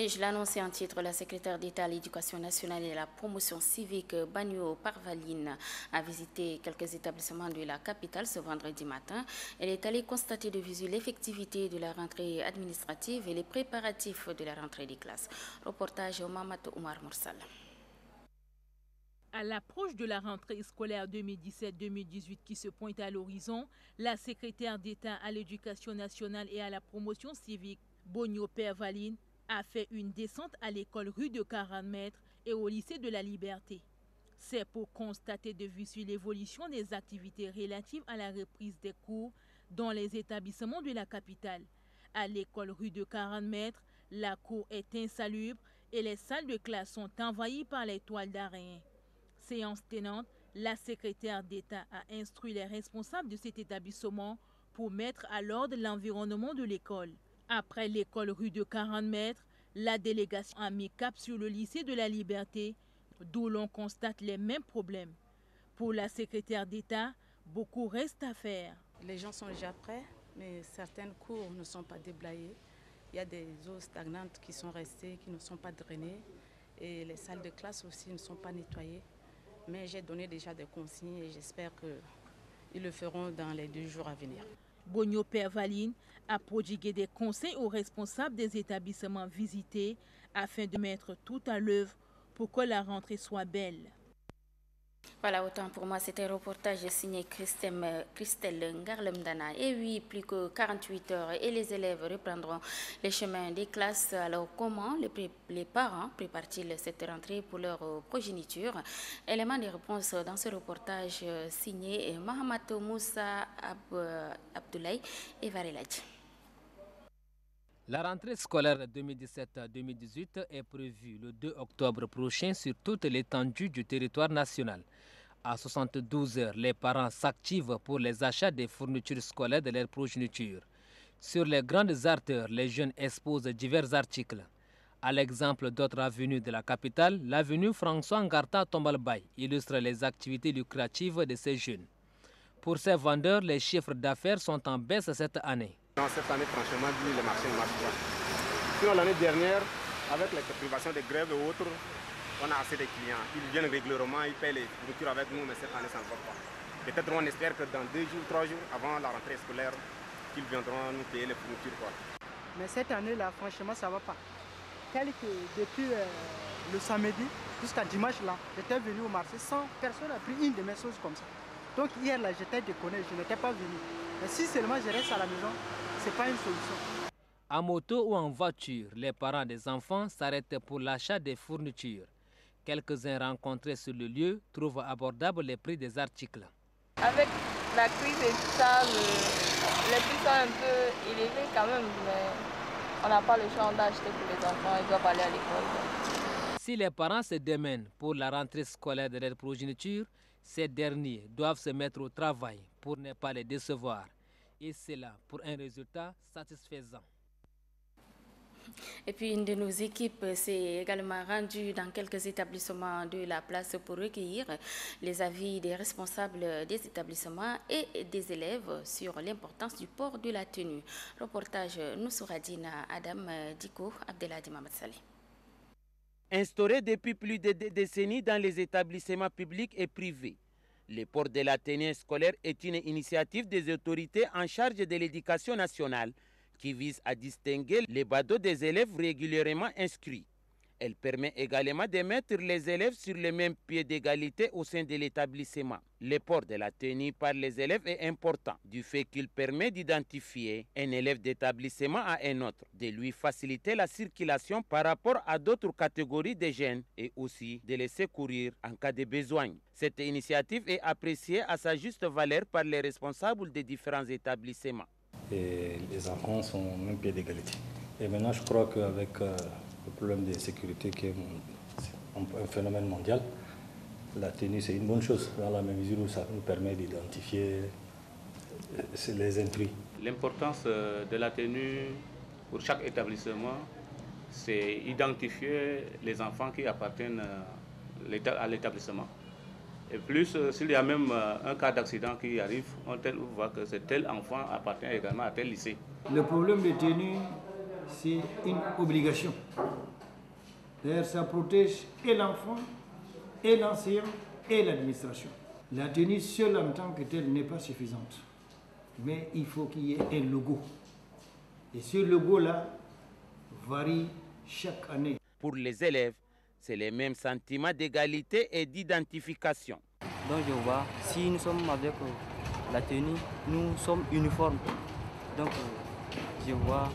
Et je l'annonçais en titre, la secrétaire d'État à l'éducation nationale et à la promotion civique Bagno Parvaline a visité quelques établissements de la capitale ce vendredi matin. Elle est allée constater de visu l'effectivité de la rentrée administrative et les préparatifs de la rentrée des classes. Reportage au Mamat Oumar Moursal. À l'approche de la rentrée scolaire 2017-2018 qui se pointe à l'horizon, la secrétaire d'État à l'éducation nationale et à la promotion civique, Bonio Pervaline, a fait une descente à l'école rue de 40 mètres et au lycée de la Liberté. C'est pour constater de visu l'évolution des activités relatives à la reprise des cours dans les établissements de la capitale. À l'école rue de 40 mètres, la cour est insalubre et les salles de classe sont envahies par les toiles d'araignée. Séance tenante, la secrétaire d'État a instruit les responsables de cet établissement pour mettre à l'ordre l'environnement de l'école. Après l'école rue de 40 mètres, la délégation a mis cap sur le lycée de la Liberté, d'où l'on constate les mêmes problèmes. Pour la secrétaire d'État, beaucoup reste à faire. Les gens sont déjà prêts, mais certaines cours ne sont pas déblayées. Il y a des eaux stagnantes qui sont restées, qui ne sont pas drainées. Et les salles de classe aussi ne sont pas nettoyées. Mais j'ai donné déjà des consignes et j'espère qu'ils le feront dans les deux jours à venir. Bonio Pervaline a prodigué des conseils aux responsables des établissements visités afin de mettre tout à l'œuvre pour que la rentrée soit belle. Voilà, autant pour moi, c'était un reportage signé Christelle, Christelle Ngarlemdana. Et oui, plus que 48 heures et les élèves reprendront les chemins des classes. Alors, comment les, parents préparent-ils cette rentrée pour leur progéniture? Élément de réponse dans ce reportage signé Mahamat Moussa Ab, Abdoulaye et Vareladji. La rentrée scolaire 2017-2018 est prévue le 2 octobre prochain sur toute l'étendue du territoire national. À 72 heures, les parents s'activent pour les achats des fournitures scolaires de leur progéniture. Sur les grandes artères, les jeunes exposent divers articles. À l'exemple d'autres avenues de la capitale, l'avenue François Ngarta Tombalbaye illustre les activités lucratives de ces jeunes. Pour ces vendeurs, les chiffres d'affaires sont en baisse cette année. Dans cette année, franchement, le marché ne marche pas. Sinon, l'année dernière, avec les privations de grève et autres, on a assez de clients. Ils viennent régulièrement, ils paient les fournitures avec nous, mais cette année, ça ne va pas. Peut-être on espère que dans deux jours, trois jours avant la rentrée scolaire, qu'ils viendront nous payer les fournitures. Quoi. Mais cette année-là, franchement, ça ne va pas. Depuis euh, le samedi jusqu'à dimanche, là, j'étais venu au marché sans personne n'a pris une de mes choses comme ça. Donc hier, là, j'étais déconné, je n'étais pas venu. Mais si seulement je reste à la maison, ce n'est pas une solution. En moto ou en voiture, les parents des enfants s'arrêtent pour l'achat des fournitures. Quelques-uns rencontrés sur le lieu trouvent abordables les prix des articles. Avec la crise et tout ça, le, les prix sont un peu élevés quand même, mais on n'a pas le choix d'acheter pour les enfants, ils doivent aller à l'école. Si les parents se démènent pour la rentrée scolaire de leur progéniture, ces derniers doivent se mettre au travail pour ne pas les décevoir. Et c'est là pour un résultat satisfaisant. Et puis une de nos équipes s'est également rendue dans quelques établissements de la place pour recueillir les avis des responsables des établissements et des élèves sur l'importance du port de la tenue. Reportage Noussouradina Adam Diko Abdelhadi Mamad Saleh. Instauré depuis plus de décennies dans les établissements publics et privés, le port de la tenue scolaire est une initiative des autorités en charge de l'éducation nationale qui vise à distinguer les badauds des élèves régulièrement inscrits. Elle permet également de mettre les élèves sur le même pied d'égalité au sein de l'établissement. Le port de la tenue par les élèves est important du fait qu'il permet d'identifier un élève d'établissement à un autre, de lui faciliter la circulation par rapport à d'autres catégories de jeunes et aussi de les secourir en cas de besoin. Cette initiative est appréciée à sa juste valeur par les responsables des différents établissements. Les enfants sont au même pied d'égalité. Et maintenant, je crois qu'avec euh, problème de sécurité qui est un phénomène mondial, la tenue c'est une bonne chose dans la même mesure où ça nous permet d'identifier les intrus. L'importance de la tenue pour chaque établissement, c'est identifier les enfants qui appartiennent à l'établissement. Et plus, s'il y a même un cas d'accident qui arrive, on voit que tel enfant appartient également à tel lycée. Le problème de tenue, c'est une obligation. D'ailleurs, ça protège et l'enfant, et l'enseignant, et l'administration. La tenue seule en tant que telle n'est pas suffisante. Mais il faut qu'il y ait un logo. Et ce logo-là varie chaque année. Pour les élèves, c'est le même sentiment d'égalité et d'identification. Donc je vois, si nous sommes avec la tenue, nous sommes uniformes. Donc je vois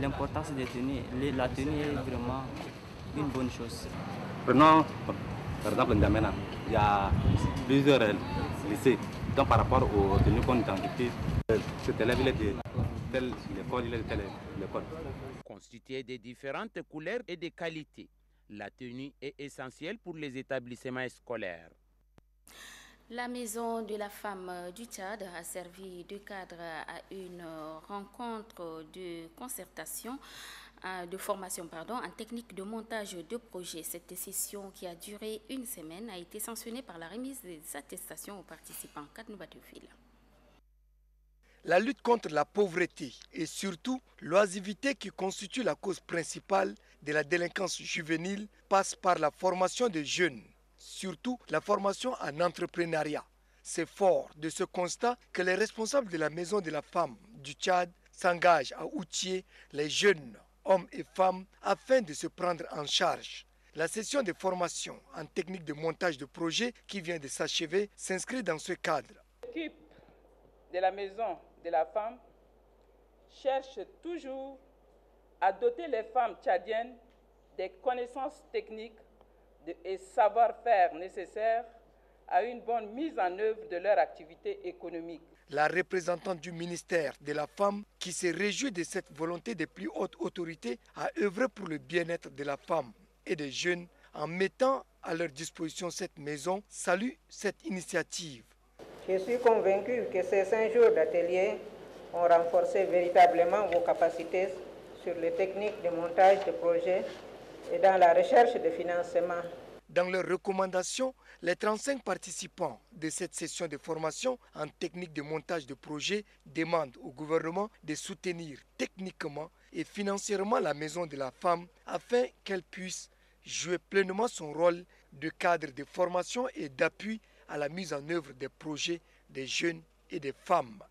l'importance des tenues. La tenue est vraiment une bonne chose. Prenons par exemple Ndamena, il y a plusieurs lycées. Donc par rapport aux tenues qu'on identifie, cet élève il est de telle école, il est de telle école. Constitué de différentes couleurs et de qualités, la tenue est essentielle pour les établissements scolaires. La Maison de la Femme du Tchad a servi de cadre à une rencontre de concertation de formation pardon, en technique de montage de projet. Cette session qui a duré une semaine a été sanctionnée par la remise des attestations aux participants. La lutte contre la pauvreté et surtout l'oisivité qui constitue la cause principale de la délinquance juvénile passe par la formation des jeunes, surtout la formation en entrepreneuriat. C'est fort de ce constat que les responsables de la Maison de la Femme du Tchad s'engagent à outiller les jeunes hommes et femmes, afin de se prendre en charge. La session de formation en technique de montage de projet qui vient de s'achever s'inscrit dans ce cadre. L'équipe de la maison de la femme cherche toujours à doter les femmes tchadiennes des connaissances techniques et savoir-faire nécessaires à une bonne mise en œuvre de leur activité économique la représentante du ministère de la Femme, qui se réjouit de cette volonté des plus hautes autorités à œuvrer pour le bien-être de la femme et des jeunes en mettant à leur disposition cette maison, salue cette initiative. Je suis convaincu que ces cinq jours d'atelier ont renforcé véritablement vos capacités sur les techniques de montage de projets et dans la recherche de financement dans leurs recommandations, les 35 participants de cette session de formation en technique de montage de projets demandent au gouvernement de soutenir techniquement et financièrement la Maison de la Femme afin qu'elle puisse jouer pleinement son rôle de cadre de formation et d'appui à la mise en œuvre des projets des jeunes et des femmes.